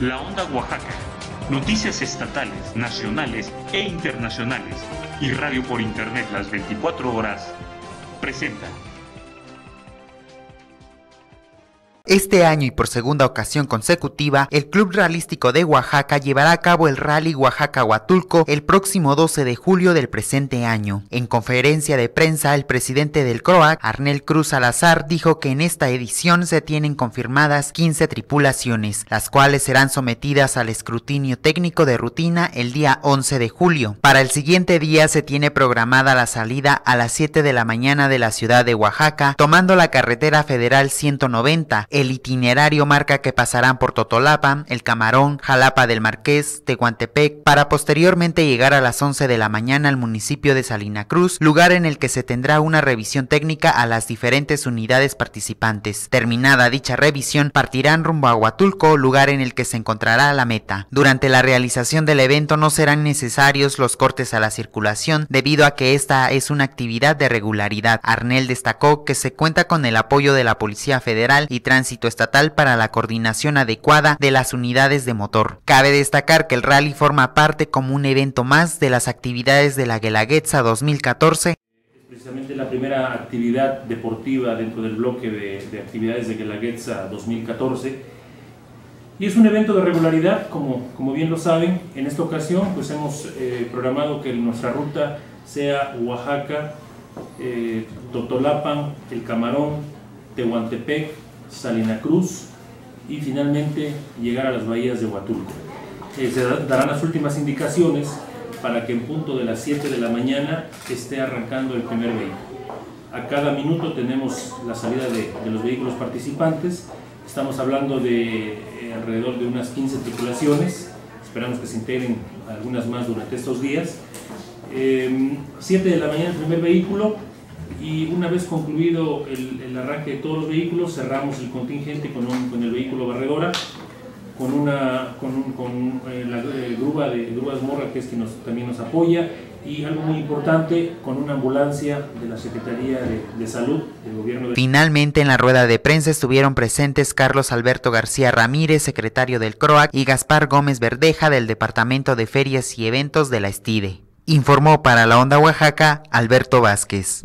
La Onda Oaxaca. Noticias estatales, nacionales e internacionales. Y radio por internet las 24 horas. Presenta. Este año y por segunda ocasión consecutiva, el Club Realístico de Oaxaca llevará a cabo el Rally Oaxaca-Huatulco el próximo 12 de julio del presente año. En conferencia de prensa, el presidente del CROAC, Arnel Cruz Salazar, dijo que en esta edición se tienen confirmadas 15 tripulaciones, las cuales serán sometidas al escrutinio técnico de rutina el día 11 de julio. Para el siguiente día se tiene programada la salida a las 7 de la mañana de la ciudad de Oaxaca, tomando la carretera federal 190 el itinerario marca que pasarán por Totolapa, El Camarón, Jalapa del Marqués, Tehuantepec, para posteriormente llegar a las 11 de la mañana al municipio de Salina Cruz, lugar en el que se tendrá una revisión técnica a las diferentes unidades participantes. Terminada dicha revisión, partirán rumbo a Huatulco, lugar en el que se encontrará la meta. Durante la realización del evento no serán necesarios los cortes a la circulación, debido a que esta es una actividad de regularidad. Arnel destacó que se cuenta con el apoyo de la Policía Federal y Trans estatal para la coordinación adecuada de las unidades de motor. Cabe destacar que el rally forma parte como un evento más de las actividades de la Guelaguetza 2014 Es precisamente la primera actividad deportiva dentro del bloque de, de actividades de Guelaguetza 2014 y es un evento de regularidad, como, como bien lo saben. En esta ocasión pues hemos eh, programado que nuestra ruta sea Oaxaca, eh, Totolapan, El Camarón, Tehuantepec, Salina Cruz y finalmente llegar a las bahías de Huatulco. Eh, se darán las últimas indicaciones para que en punto de las 7 de la mañana esté arrancando el primer vehículo. A cada minuto tenemos la salida de, los vehículos participantes. Estamos hablando de eh, alrededor de unas 15 tripulaciones. Esperamos que se integren algunas más durante estos días. Eh, 7 de la mañana el primer vehículo, y una vez concluido el, el, arranque de todos los vehículos, cerramos el contingente con, un, con el vehículo barredora, con, una, con, un, con eh, la eh, grúa de grúas Morra, que es quien nos, también nos apoya, y algo muy importante, con una ambulancia de la Secretaría de, de Salud del Gobierno de... Finalmente, en la rueda de prensa estuvieron presentes Carlos Alberto García Ramírez, secretario del CROAC, y Gaspar Gómez Verdeja, del Departamento de Ferias y Eventos de la ESTIDE. Informó para la Onda Oaxaca Alberto Vázquez.